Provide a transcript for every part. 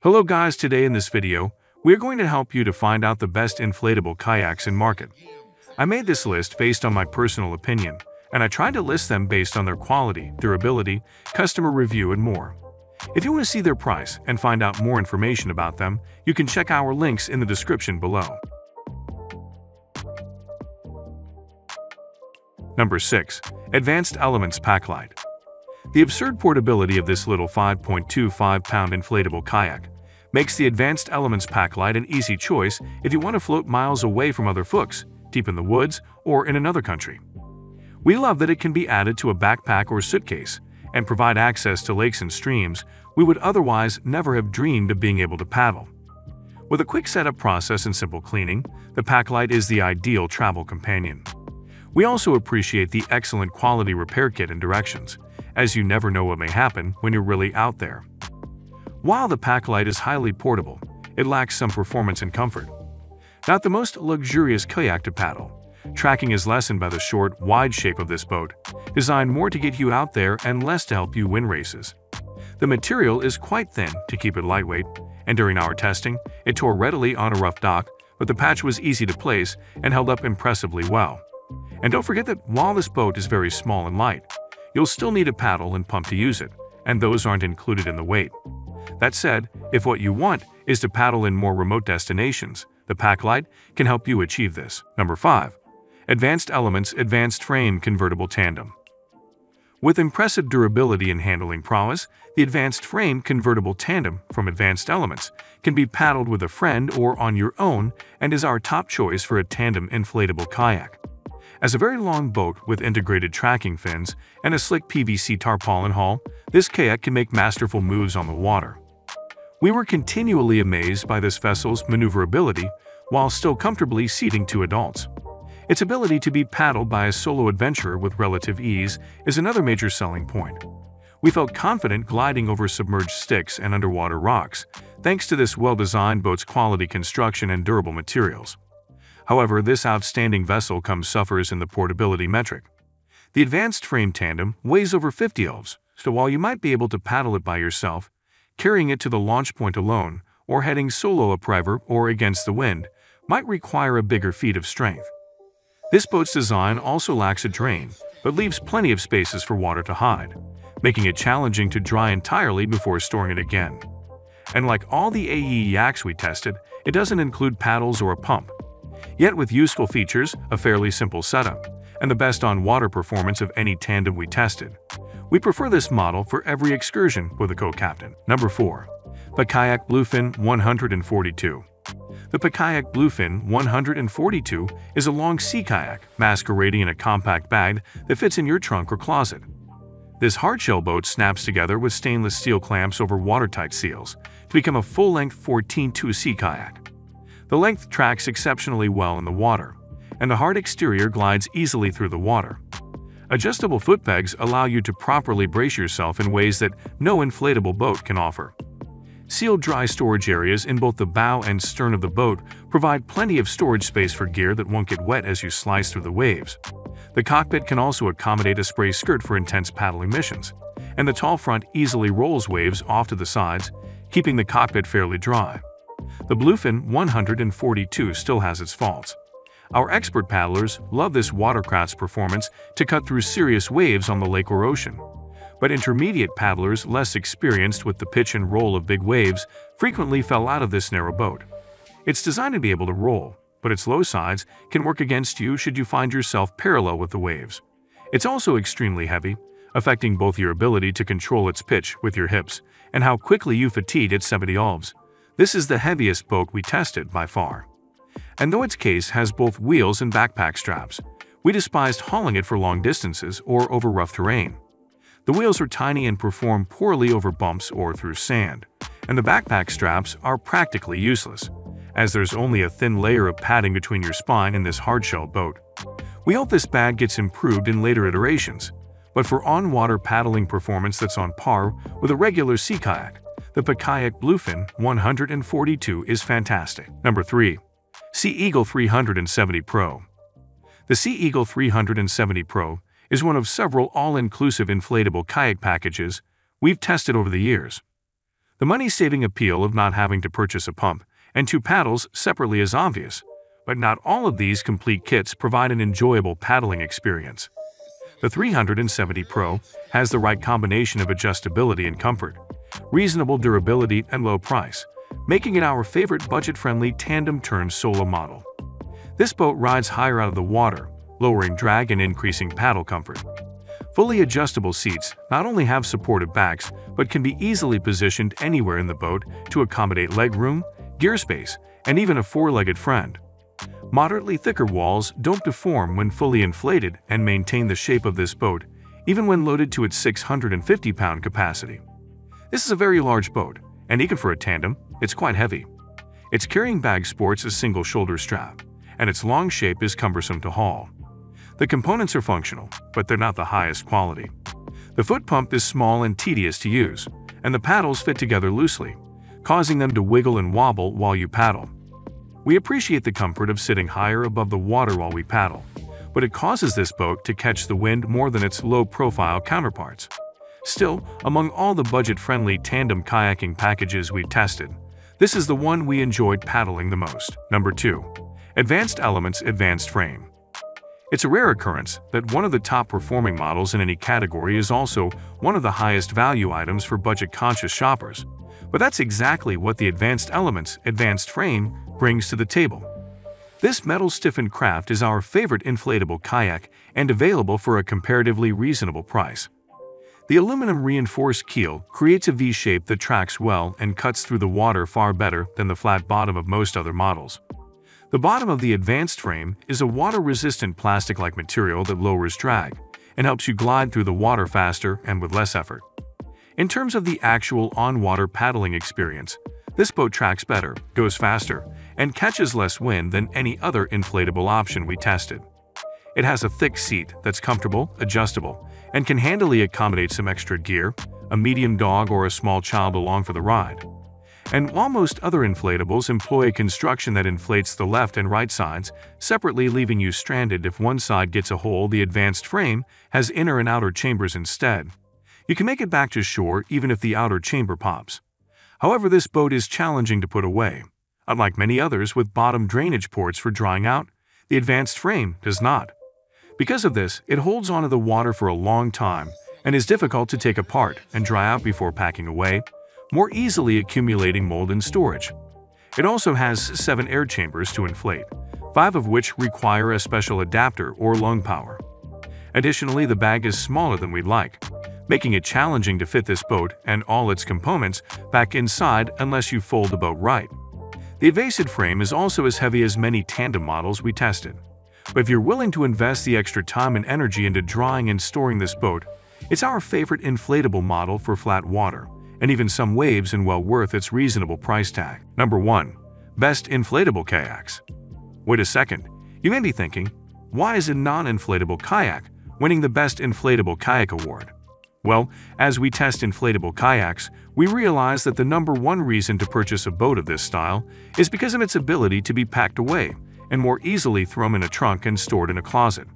Hello guys, today in this video, we are going to help you to find out the best inflatable kayaks in market. I made this list based on my personal opinion, and I tried to list them based on their quality, durability, customer review, and more. If you want to see their price and find out more information about them, you can check our links in the description below. Number 6. Advanced Elements Packlight the absurd portability of this little 5.25-pound inflatable kayak makes the Advanced Elements Packlight an easy choice if you want to float miles away from other folks, deep in the woods, or in another country. We love that it can be added to a backpack or suitcase and provide access to lakes and streams we would otherwise never have dreamed of being able to paddle. With a quick setup process and simple cleaning, the Packlight is the ideal travel companion. We also appreciate the excellent quality repair kit and directions, as you never know what may happen when you're really out there. While the Packlight is highly portable, it lacks some performance and comfort. Not the most luxurious kayak to paddle. Tracking is lessened by the short, wide shape of this boat, designed more to get you out there and less to help you win races. The material is quite thin to keep it lightweight, and during our testing, it tore readily on a rough dock, but the patch was easy to place and held up impressively well. And don't forget that while this boat is very small and light, You'll still need a paddle and pump to use it, and those aren't included in the weight. That said, if what you want is to paddle in more remote destinations, the Packlight can help you achieve this. Number 5. Advanced Elements Advanced Frame Convertible Tandem With impressive durability and handling prowess, the Advanced Frame Convertible Tandem from Advanced Elements can be paddled with a friend or on your own and is our top choice for a tandem inflatable kayak. As a very long boat with integrated tracking fins and a slick PVC tarpaulin hull, this kayak can make masterful moves on the water. We were continually amazed by this vessel's maneuverability while still comfortably seating two adults. Its ability to be paddled by a solo adventurer with relative ease is another major selling point. We felt confident gliding over submerged sticks and underwater rocks, thanks to this well-designed boat's quality construction and durable materials. However, this outstanding vessel comes suffers in the portability metric. The advanced frame tandem weighs over 50 elves, so while you might be able to paddle it by yourself, carrying it to the launch point alone, or heading solo upriver or against the wind, might require a bigger feat of strength. This boat's design also lacks a drain, but leaves plenty of spaces for water to hide, making it challenging to dry entirely before storing it again. And like all the AE yaks we tested, it doesn't include paddles or a pump, yet with useful features, a fairly simple setup, and the best on-water performance of any tandem we tested. We prefer this model for every excursion with a co-captain. Number 4. Pakayak Bluefin 142 The Pakayak Bluefin 142 is a long sea kayak masquerading in a compact bag that fits in your trunk or closet. This hardshell boat snaps together with stainless steel clamps over watertight seals to become a full-length 14-2 sea kayak. The length tracks exceptionally well in the water, and the hard exterior glides easily through the water. Adjustable foot pegs allow you to properly brace yourself in ways that no inflatable boat can offer. Sealed dry storage areas in both the bow and stern of the boat provide plenty of storage space for gear that won't get wet as you slice through the waves. The cockpit can also accommodate a spray skirt for intense paddling missions, and the tall front easily rolls waves off to the sides, keeping the cockpit fairly dry. The Bluefin 142 still has its faults. Our expert paddlers love this watercraft's performance to cut through serious waves on the lake or ocean. But intermediate paddlers less experienced with the pitch and roll of big waves frequently fell out of this narrow boat. It's designed to be able to roll, but its low sides can work against you should you find yourself parallel with the waves. It's also extremely heavy, affecting both your ability to control its pitch with your hips and how quickly you fatigue at 70 elves. This is the heaviest boat we tested by far. And though its case has both wheels and backpack straps, we despised hauling it for long distances or over rough terrain. The wheels are tiny and perform poorly over bumps or through sand, and the backpack straps are practically useless, as there's only a thin layer of padding between your spine and this hardshell boat. We hope this bag gets improved in later iterations, but for on-water paddling performance that's on par with a regular sea kayak, the Pakayak Bluefin 142 is fantastic. Number 3. Sea Eagle 370 Pro The Sea Eagle 370 Pro is one of several all-inclusive inflatable kayak packages we've tested over the years. The money-saving appeal of not having to purchase a pump and two paddles separately is obvious, but not all of these complete kits provide an enjoyable paddling experience. The 370 Pro has the right combination of adjustability and comfort, reasonable durability and low price, making it our favorite budget-friendly tandem-turn-solo model. This boat rides higher out of the water, lowering drag and increasing paddle comfort. Fully adjustable seats not only have supportive backs, but can be easily positioned anywhere in the boat to accommodate legroom, gear space, and even a four-legged friend. Moderately thicker walls don't deform when fully inflated and maintain the shape of this boat, even when loaded to its 650-pound capacity. This is a very large boat, and even for a tandem, it's quite heavy. Its carrying bag sports a single shoulder strap, and its long shape is cumbersome to haul. The components are functional, but they're not the highest quality. The foot pump is small and tedious to use, and the paddles fit together loosely, causing them to wiggle and wobble while you paddle. We appreciate the comfort of sitting higher above the water while we paddle, but it causes this boat to catch the wind more than its low-profile counterparts. Still, among all the budget-friendly tandem kayaking packages we've tested, this is the one we enjoyed paddling the most. Number 2. Advanced Elements Advanced Frame it's a rare occurrence that one of the top-performing models in any category is also one of the highest value items for budget-conscious shoppers. But that's exactly what the Advanced Elements Advanced Frame brings to the table. This metal-stiffened craft is our favorite inflatable kayak and available for a comparatively reasonable price. The aluminum-reinforced keel creates a V-shape that tracks well and cuts through the water far better than the flat bottom of most other models. The bottom of the advanced frame is a water-resistant plastic-like material that lowers drag and helps you glide through the water faster and with less effort. In terms of the actual on-water paddling experience, this boat tracks better, goes faster, and catches less wind than any other inflatable option we tested. It has a thick seat that's comfortable, adjustable, and can handily accommodate some extra gear, a medium dog or a small child along for the ride. And while most other inflatables employ a construction that inflates the left and right sides, separately leaving you stranded if one side gets a hole, the advanced frame has inner and outer chambers instead. You can make it back to shore even if the outer chamber pops. However, this boat is challenging to put away. Unlike many others with bottom drainage ports for drying out, the advanced frame does not. Because of this, it holds onto the water for a long time and is difficult to take apart and dry out before packing away, more easily accumulating mold in storage. It also has seven air chambers to inflate, five of which require a special adapter or lung power. Additionally, the bag is smaller than we'd like, making it challenging to fit this boat and all its components back inside unless you fold the boat right. The Evacid frame is also as heavy as many tandem models we tested. But if you're willing to invest the extra time and energy into drawing and storing this boat, it's our favorite inflatable model for flat water and even some waves and well worth its reasonable price tag. Number 1. Best Inflatable Kayaks Wait a second, you may be thinking, why is a non-inflatable kayak winning the Best Inflatable Kayak Award? Well, as we test inflatable kayaks, we realize that the number one reason to purchase a boat of this style is because of its ability to be packed away and more easily thrown in a trunk and stored in a closet.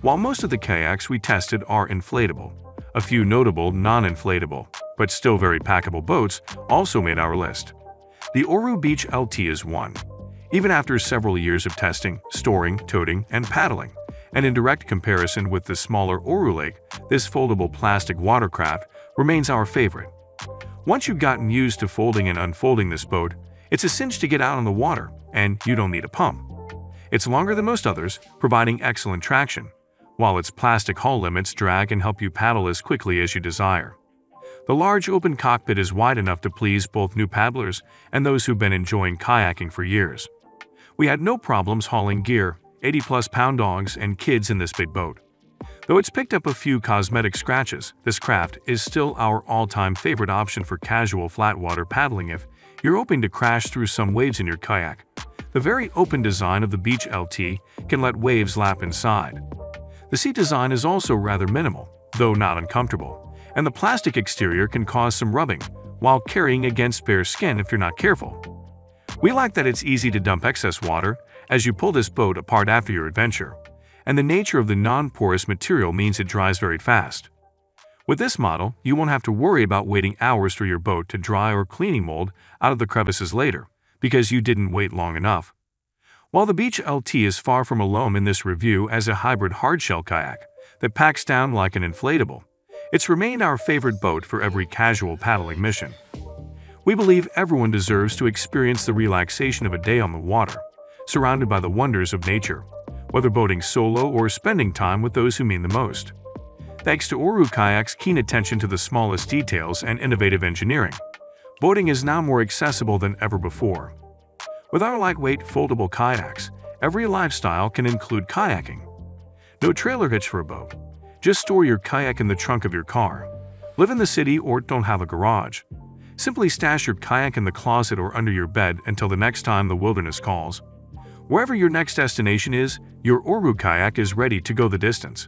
While most of the kayaks we tested are inflatable, a few notable non-inflatable, but still very packable boats also made our list. The Oru Beach LT is one. Even after several years of testing, storing, toting, and paddling, and in direct comparison with the smaller Oru Lake, this foldable plastic watercraft remains our favorite. Once you've gotten used to folding and unfolding this boat, it's a cinch to get out on the water, and you don't need a pump. It's longer than most others, providing excellent traction, while its plastic hull limits drag and help you paddle as quickly as you desire. The large open cockpit is wide enough to please both new paddlers and those who've been enjoying kayaking for years. We had no problems hauling gear, 80-plus pound dogs, and kids in this big boat. Though it's picked up a few cosmetic scratches, this craft is still our all-time favorite option for casual flatwater paddling if you're hoping to crash through some waves in your kayak. The very open design of the Beach LT can let waves lap inside. The seat design is also rather minimal, though not uncomfortable, and the plastic exterior can cause some rubbing while carrying against bare skin if you're not careful. We like that it's easy to dump excess water as you pull this boat apart after your adventure, and the nature of the non-porous material means it dries very fast. With this model, you won't have to worry about waiting hours for your boat to dry or cleaning mold out of the crevices later, because you didn't wait long enough. While the Beach LT is far from alone in this review as a hybrid hardshell kayak that packs down like an inflatable, it's remained our favorite boat for every casual paddling mission. We believe everyone deserves to experience the relaxation of a day on the water, surrounded by the wonders of nature, whether boating solo or spending time with those who mean the most. Thanks to Oru Kayak's keen attention to the smallest details and innovative engineering, boating is now more accessible than ever before. With our lightweight, foldable kayaks, every lifestyle can include kayaking. No trailer hitch for a boat. Just store your kayak in the trunk of your car. Live in the city or don't have a garage. Simply stash your kayak in the closet or under your bed until the next time the wilderness calls. Wherever your next destination is, your Oru kayak is ready to go the distance.